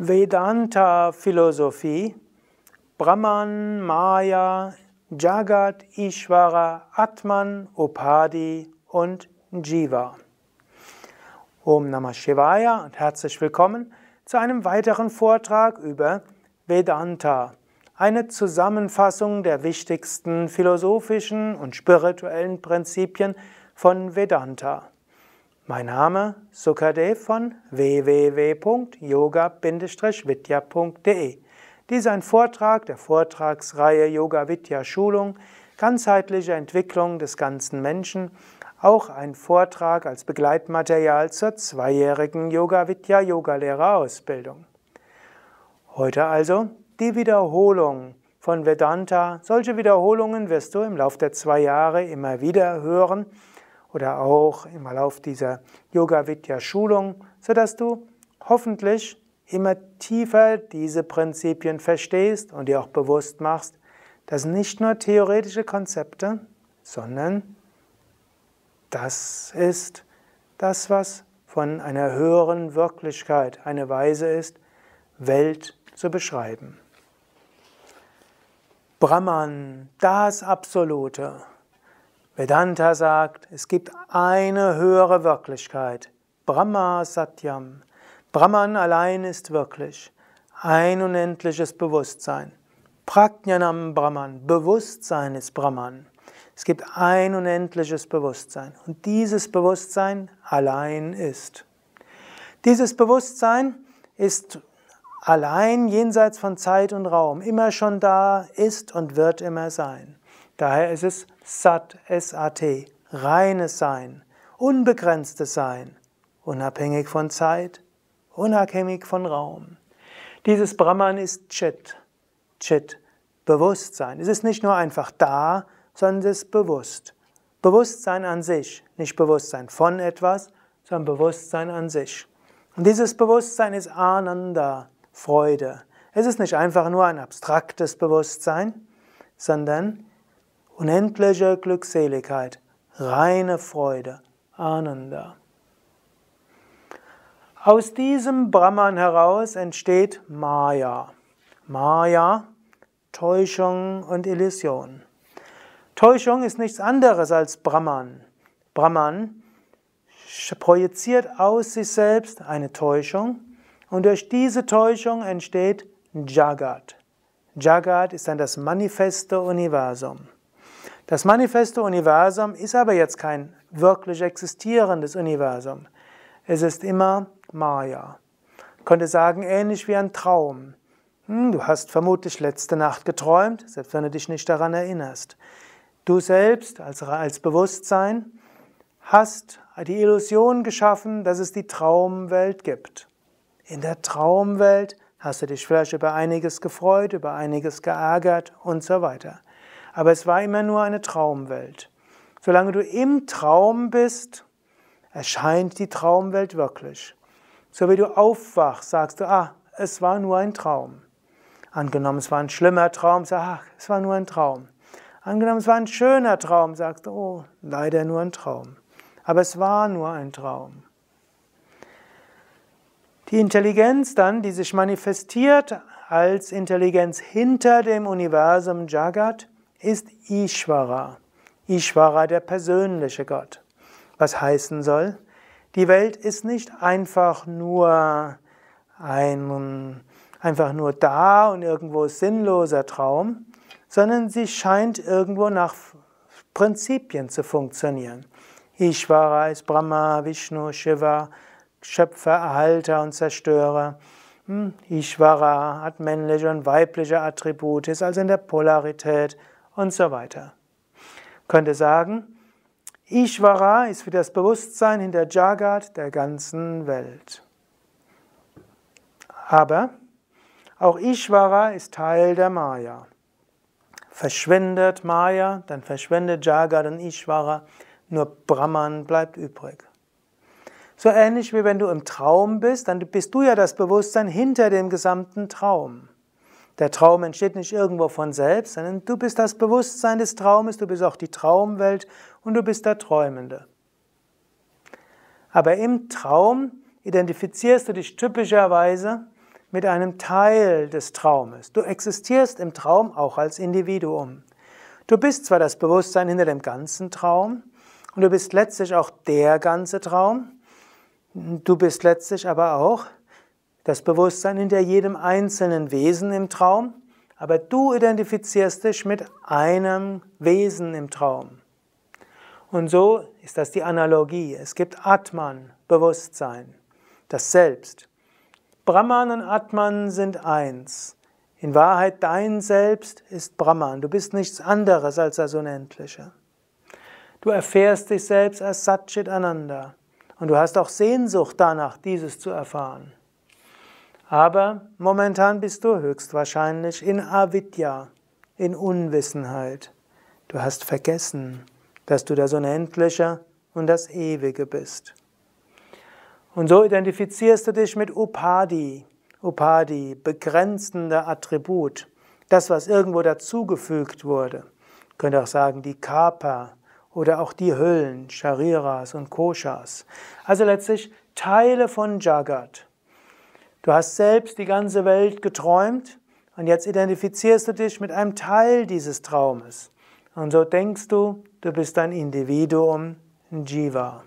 Vedanta-Philosophie, Brahman, Maya, Jagat, Ishvara, Atman, Upadi und Jiva. Om Namah Shivaya und herzlich willkommen zu einem weiteren Vortrag über Vedanta, eine Zusammenfassung der wichtigsten philosophischen und spirituellen Prinzipien von Vedanta. Mein Name Sukadev von www.yoga-vidya.de. Dies ist ein Vortrag der Vortragsreihe Yoga Vidya Schulung, ganzheitliche Entwicklung des ganzen Menschen, auch ein Vortrag als Begleitmaterial zur zweijährigen Yoga Vidya Yogalehrerausbildung. Heute also die Wiederholung von Vedanta. Solche Wiederholungen wirst du im Laufe der zwei Jahre immer wieder hören oder auch im Verlauf dieser Yoga Vidya Schulung, sodass du hoffentlich immer tiefer diese Prinzipien verstehst und dir auch bewusst machst, dass nicht nur theoretische Konzepte, sondern das ist das, was von einer höheren Wirklichkeit eine Weise ist, Welt zu beschreiben. Brahman, das Absolute. Vedanta sagt, es gibt eine höhere Wirklichkeit. Brahma Satyam. Brahman allein ist wirklich. Ein unendliches Bewusstsein. Prajnanam Brahman. Bewusstsein ist Brahman. Es gibt ein unendliches Bewusstsein. Und dieses Bewusstsein allein ist. Dieses Bewusstsein ist allein jenseits von Zeit und Raum, immer schon da, ist und wird immer sein. Daher ist es Sat, S-A-T, reines Sein, unbegrenztes Sein, unabhängig von Zeit, unabhängig von Raum. Dieses Brahman ist Chit, Chit, Bewusstsein. Es ist nicht nur einfach da, sondern es ist bewusst. Bewusstsein an sich, nicht Bewusstsein von etwas, sondern Bewusstsein an sich. Und dieses Bewusstsein ist Ananda, Freude. Es ist nicht einfach nur ein abstraktes Bewusstsein, sondern unendliche Glückseligkeit, reine Freude, Ananda. Aus diesem Brahman heraus entsteht Maya. Maya, Täuschung und Illusion. Täuschung ist nichts anderes als Brahman. Brahman projiziert aus sich selbst eine Täuschung und durch diese Täuschung entsteht Jagat. Jagat ist dann das manifeste Universum. Das manifeste Universum ist aber jetzt kein wirklich existierendes Universum. Es ist immer Maya. Ich könnte sagen, ähnlich wie ein Traum. Hm, du hast vermutlich letzte Nacht geträumt, selbst wenn du dich nicht daran erinnerst. Du selbst als, als Bewusstsein hast die Illusion geschaffen, dass es die Traumwelt gibt. In der Traumwelt hast du dich vielleicht über einiges gefreut, über einiges geärgert und so weiter aber es war immer nur eine Traumwelt. Solange du im Traum bist, erscheint die Traumwelt wirklich. So wie du aufwachst, sagst du, ah, es war nur ein Traum. Angenommen, es war ein schlimmer Traum, sagst du, ach, es war nur ein Traum. Angenommen, es war ein schöner Traum, sagst du, oh, leider nur ein Traum. Aber es war nur ein Traum. Die Intelligenz dann, die sich manifestiert als Intelligenz hinter dem Universum Jagat, ist Ishvara. Ishvara, der persönliche Gott. Was heißen soll, die Welt ist nicht einfach nur ein, einfach nur da und irgendwo sinnloser Traum, sondern sie scheint irgendwo nach Prinzipien zu funktionieren. Ishvara ist Brahma, Vishnu, Shiva, Schöpfer, Erhalter und Zerstörer. Hm, Ishvara hat männliche und weibliche Attribute, ist also in der Polarität und so weiter. Ich könnte sagen, Ishvara ist für das Bewusstsein hinter Jagat der ganzen Welt. Aber auch Ishvara ist Teil der Maya. Verschwindet Maya, dann verschwindet Jagat und Ishvara, nur Brahman bleibt übrig. So ähnlich wie wenn du im Traum bist, dann bist du ja das Bewusstsein hinter dem gesamten Traum. Der Traum entsteht nicht irgendwo von selbst, sondern du bist das Bewusstsein des Traumes, du bist auch die Traumwelt und du bist der Träumende. Aber im Traum identifizierst du dich typischerweise mit einem Teil des Traumes. Du existierst im Traum auch als Individuum. Du bist zwar das Bewusstsein hinter dem ganzen Traum und du bist letztlich auch der ganze Traum, du bist letztlich aber auch das Bewusstsein hinter jedem einzelnen Wesen im Traum, aber du identifizierst dich mit einem Wesen im Traum. Und so ist das die Analogie. Es gibt Atman, Bewusstsein, das Selbst. Brahman und Atman sind eins. In Wahrheit, dein Selbst ist Brahman. Du bist nichts anderes als das Unendliche. Du erfährst dich selbst als Satchit Ananda. Und du hast auch Sehnsucht danach, dieses zu erfahren. Aber momentan bist du höchstwahrscheinlich in Avidya, in Unwissenheit. Du hast vergessen, dass du das Unendliche und das Ewige bist. Und so identifizierst du dich mit Upadi. Upadi, begrenzende Attribut. Das, was irgendwo dazugefügt wurde. Ich könnte auch sagen, die Kapa oder auch die Hüllen, Shariras und Koshas. Also letztlich Teile von Jagat. Du hast selbst die ganze Welt geträumt und jetzt identifizierst du dich mit einem Teil dieses Traumes. Und so denkst du, du bist ein Individuum, ein Jiva.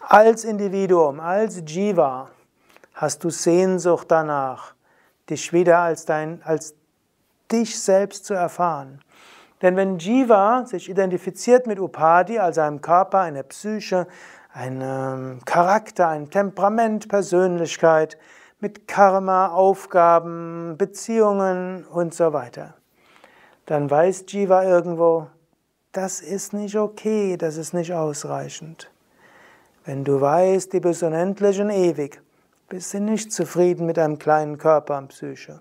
Als Individuum, als Jiva hast du Sehnsucht danach, dich wieder als, dein, als dich selbst zu erfahren. Denn wenn Jiva sich identifiziert mit Upadi, also einem Körper, einer Psyche, einem Charakter, einem Temperament, Persönlichkeit, mit Karma, Aufgaben, Beziehungen und so weiter. Dann weiß Jiva irgendwo, das ist nicht okay, das ist nicht ausreichend. Wenn du weißt, die bist unendlich und ewig, bist du nicht zufrieden mit einem kleinen Körper und Psyche.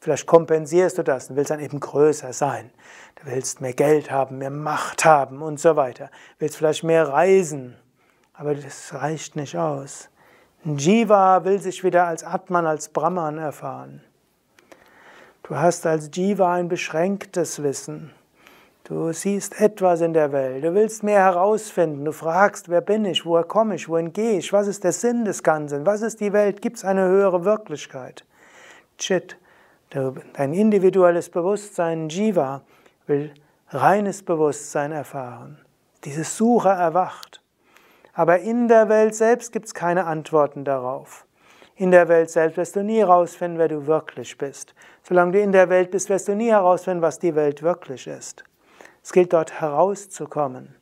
Vielleicht kompensierst du das und willst dann eben größer sein. Du willst mehr Geld haben, mehr Macht haben und so weiter. Willst vielleicht mehr reisen, aber das reicht nicht aus. Jiva will sich wieder als Atman, als Brahman erfahren. Du hast als Jiva ein beschränktes Wissen. Du siehst etwas in der Welt. Du willst mehr herausfinden. Du fragst, wer bin ich? Woher komme ich? Wohin gehe ich? Was ist der Sinn des Ganzen? Was ist die Welt? Gibt es eine höhere Wirklichkeit? Chit, dein individuelles Bewusstsein, Jiva, will reines Bewusstsein erfahren. Diese Suche erwacht. Aber in der Welt selbst gibt es keine Antworten darauf. In der Welt selbst wirst du nie herausfinden, wer du wirklich bist. Solange du in der Welt bist, wirst du nie herausfinden, was die Welt wirklich ist. Es gilt dort herauszukommen,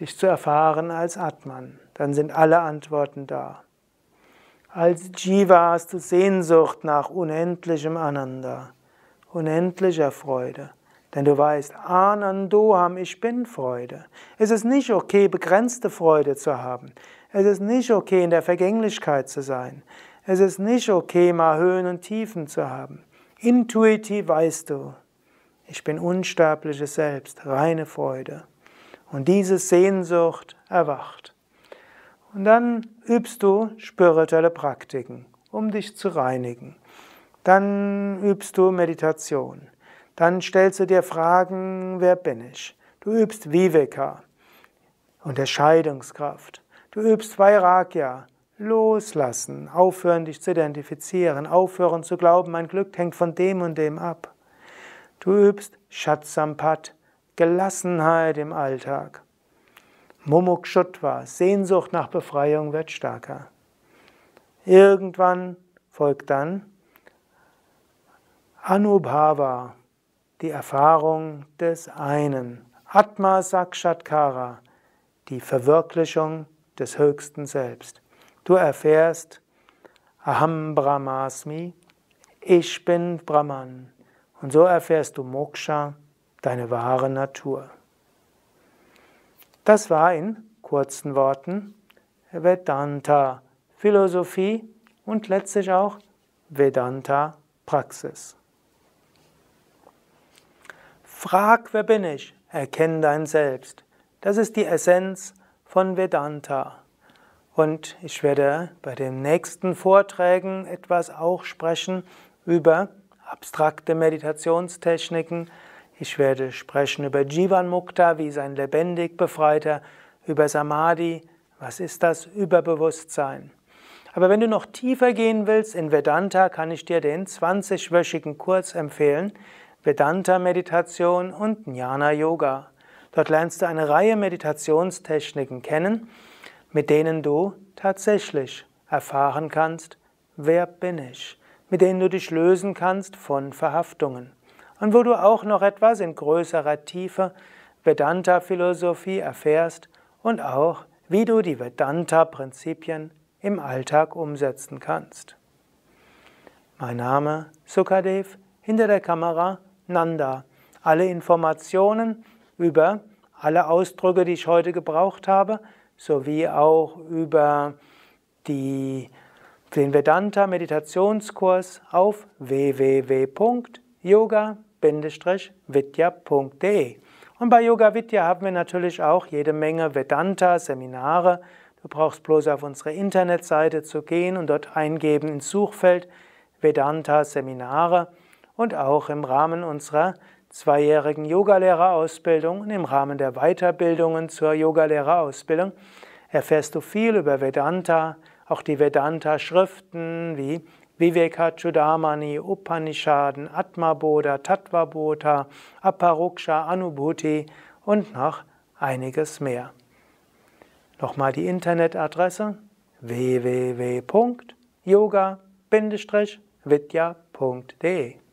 dich zu erfahren als Atman. Dann sind alle Antworten da. Als Jiva hast du Sehnsucht nach unendlichem Ananda, unendlicher Freude. Denn du weißt, Anandoham, ich bin Freude. Es ist nicht okay, begrenzte Freude zu haben. Es ist nicht okay, in der Vergänglichkeit zu sein. Es ist nicht okay, mal Höhen und Tiefen zu haben. Intuitiv weißt du, ich bin unsterbliches Selbst, reine Freude. Und diese Sehnsucht erwacht. Und dann übst du spirituelle Praktiken, um dich zu reinigen. Dann übst du Meditation. Dann stellst du dir Fragen, wer bin ich? Du übst Viveka, Unterscheidungskraft. Du übst Vairagya, loslassen, aufhören dich zu identifizieren, aufhören zu glauben, mein Glück hängt von dem und dem ab. Du übst Shatsampat, Gelassenheit im Alltag. Mumukshutva, Sehnsucht nach Befreiung wird stärker. Irgendwann folgt dann Anubhava, die Erfahrung des einen. Atma Sakshatkara, die Verwirklichung des höchsten Selbst. Du erfährst Aham Brahmasmi, ich bin Brahman. Und so erfährst du Moksha, deine wahre Natur. Das war in kurzen Worten Vedanta Philosophie und letztlich auch Vedanta Praxis. Frag, wer bin ich? Erkenne dein Selbst. Das ist die Essenz von Vedanta. Und ich werde bei den nächsten Vorträgen etwas auch sprechen über abstrakte Meditationstechniken. Ich werde sprechen über Jivan Mukta, wie sein lebendig Befreiter, über Samadhi, was ist das Überbewusstsein. Aber wenn du noch tiefer gehen willst in Vedanta, kann ich dir den 20-wöchigen Kurs empfehlen. Vedanta-Meditation und Jnana-Yoga. Dort lernst du eine Reihe Meditationstechniken kennen, mit denen du tatsächlich erfahren kannst, wer bin ich, mit denen du dich lösen kannst von Verhaftungen und wo du auch noch etwas in größerer Tiefe Vedanta-Philosophie erfährst und auch, wie du die Vedanta-Prinzipien im Alltag umsetzen kannst. Mein Name Sukadev, hinter der Kamera Nanda. Alle Informationen über alle Ausdrücke, die ich heute gebraucht habe, sowie auch über die, den Vedanta Meditationskurs auf www.yoga-vidya.de. Und bei Yoga Vidya haben wir natürlich auch jede Menge Vedanta-Seminare. Du brauchst bloß auf unsere Internetseite zu gehen und dort eingeben ins Suchfeld Vedanta-Seminare und auch im Rahmen unserer zweijährigen Yogalehrerausbildung und im Rahmen der Weiterbildungen zur Yogalehrerausbildung erfährst du viel über Vedanta, auch die Vedanta-Schriften wie Vivekachudamani, Upanishaden, Atmabodha, Tattvabodha, Aparuksha, Anubhuti und noch einiges mehr. Nochmal die Internetadresse www.yoga-vidya.de